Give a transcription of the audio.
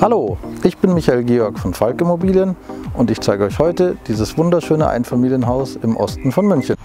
Hallo, ich bin Michael Georg von Falk Immobilien und ich zeige euch heute dieses wunderschöne Einfamilienhaus im Osten von München.